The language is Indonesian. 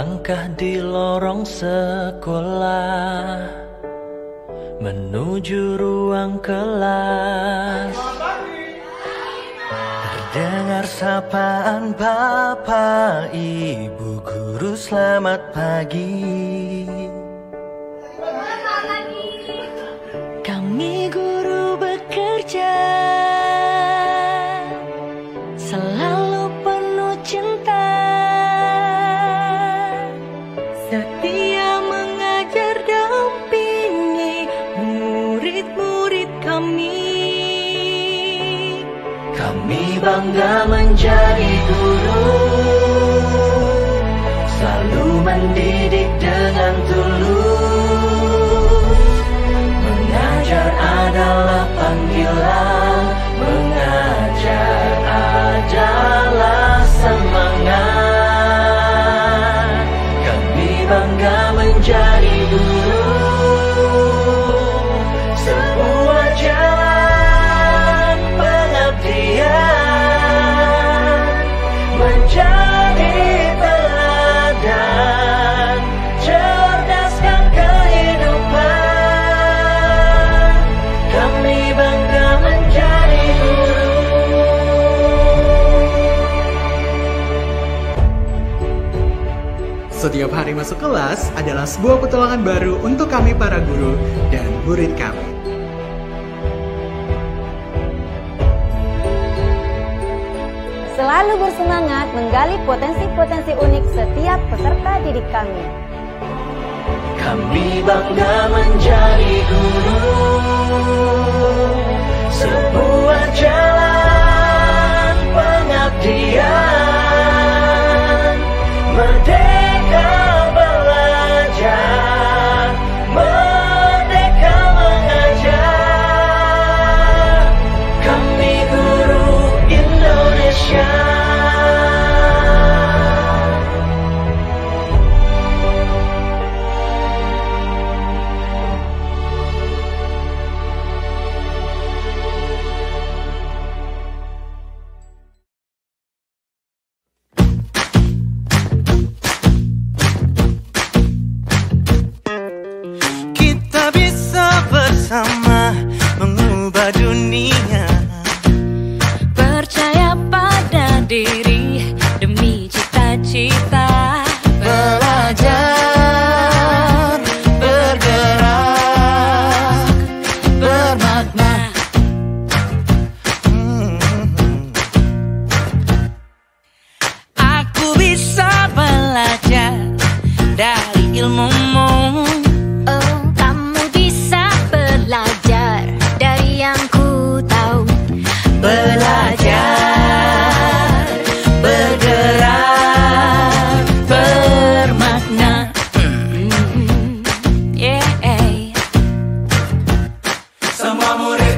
Melangkah di lorong sekolah Menuju ruang kelas. Terdengar sapaan Bapak Ibu Guru selamat pagi Kami bangga menjadi guru. Selalu mendidik dengan tulus. Mengajar adalah panggilan Mengajar adalah semangat. Kami bangga menjadi guru Setiap hari masuk kelas adalah sebuah petualangan baru untuk kami para guru dan murid kami. Selalu bersemangat menggali potensi-potensi unik setiap peserta didik kami. Kami bangga menjadi guru did it. amores.